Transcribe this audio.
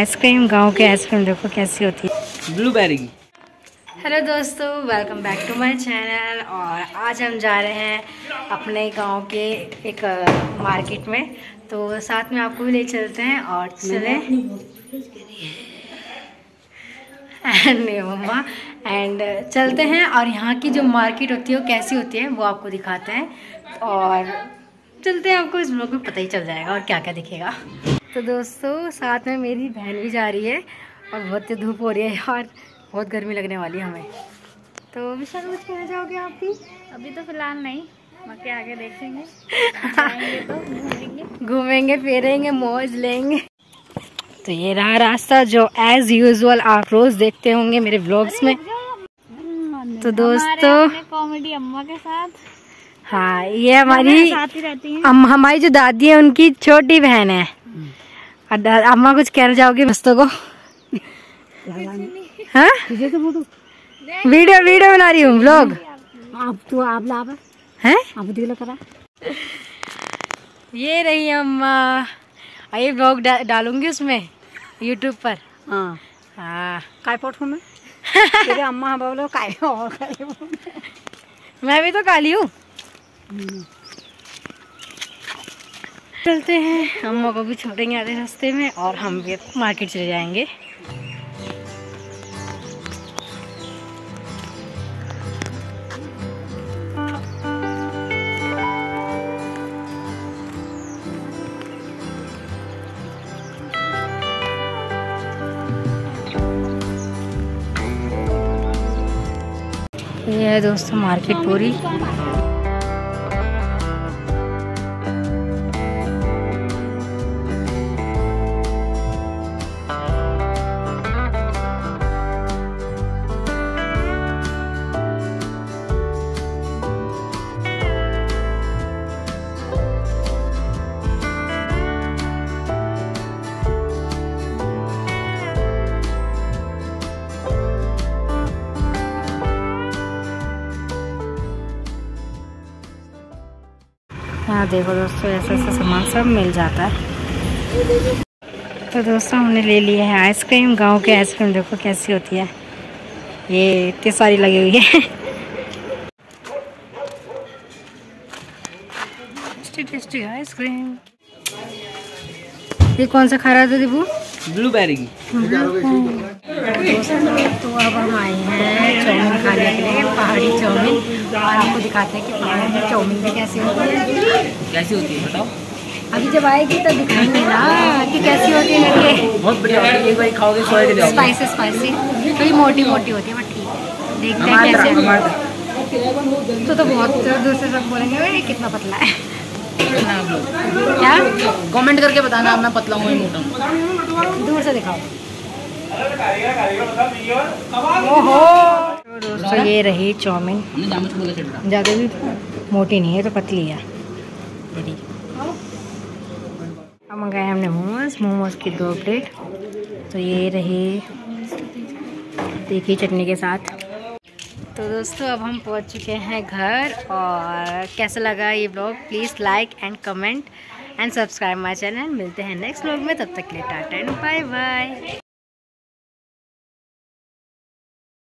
Ice cream गाँव की ice cream देखो कैसी होती है। ब्लूबेरी। की हेलो दोस्तों welcome back to my channel और आज हम जा रहे हैं अपने गाँव के एक मार्केट में। तो साथ में आपको भी ले चलते हैं और चले। And mamma. एंड चलते हैं और यहाँ की जो मार्केट होती है वो कैसी होती है वो आपको दिखाते हैं। और चलते हैं आपको इस ब्लॉग में पता ही चल जाएगा और क्या क्या दिखेगा। तो दोस्तों साथ में मेरी बहन भी जा रही है और बहुत धूप हो रही है यार। बहुत गर्मी लगने वाली है हमें। तो विशाल कुछ कहना चाहोगे आप भी? अभी तो फ़िलहाल नहीं बाकी आगे देखेंगे। तो घूमेंगे। घूमेंगे फिरेंगे मौज लेंगे। तो ये रहा रास्ता जो एज यूजुअल आप रोज देखते होंगे मेरे ब्लॉग्स में। तो दोस्तों कॉमेडी अम्मा के साथ। हाँ ये हमारी साथ ही रहती हैं। अम, हमारी जो दादी है उनकी छोटी बहन है। अम्मा कुछ कहना चाहोगे दोस्तों को? हाँ? वीडियो वीडियो बना रही हूँ व्लॉग आप तो आप लाभ हैं। आप दिल करा। ये रही अम्मा। ये व्लॉग डा, डालूँगी उसमें यूट्यूब पर। हाँ। हाँ। काय में? तेरे अम्मा बोलो काय और मैं? भी तो काली हूँ। चलते हैं। अम्मा को भी छोड़ेंगे आधे रास्ते में और हम भी मार्केट चले जाएँगे। ये है दोस्तों मार्केट पूरी। यहाँ देखो दोस्तों, ऐसा ऐसा सामान सब मिल जाता है। तो दोस्तों, हमने ले लिया है आइसक्रीम, गाँव की आइसक्रीम। देखो कैसी होती है। ये इतनी सारी लगी हुई है। Tasty ice cream. ये कौन सा खा रहा था दीपू ब्लूबेरी की तो अब हम आए हैं? चाउमीन खाने के लिए पहाड़ी चाउमीन और आपको दिखाते हैं कि पहाड़ी में चाउमीन भी कैसी होती है। कैसी होती है बताओ अभी जब आएगी तब दिखाएँगे ना कि कैसी होती है लड़के बहुत बढ़िया होती है एक बार खाओगे सौ के जाओगे स्पाइसी स्पाइसी थोड़ी मोटी मोटी होती है। बट ठीक है देखते हैं कैसे तो तो बहुत दूर से सब बोलेंगे "अरे, कितना पतला है। क्या? कमेंट करके बताना मैं पतला हूँ या मोटा हूँ। दूर से दिखाओ। ओहो। तो दोस्तों ये रही चाउमीन। चढ़ ज़्यादा भी मोटी नहीं है तो पतली है। अब मंगाए हमने मोमोज मोमोज की दो प्लेट। तो ये रही देखिए चटनी के साथ। तो दोस्तों, अब हम पहुँच चुके हैं घर और कैसा लगा ये blog please like and comment and subscribe my channel मिलते हैं नेक्स्ट ब्लॉग में, तब तक के लिए टाटा एंड बाय बाय।